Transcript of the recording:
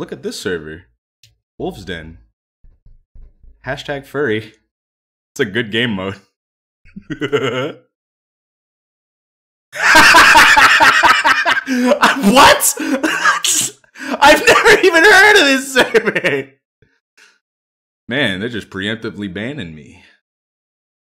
look at this server. Wolf's Den. Hashtag furry. It's a good game mode. what? I've never even heard of this server. Man, they're just preemptively banning me.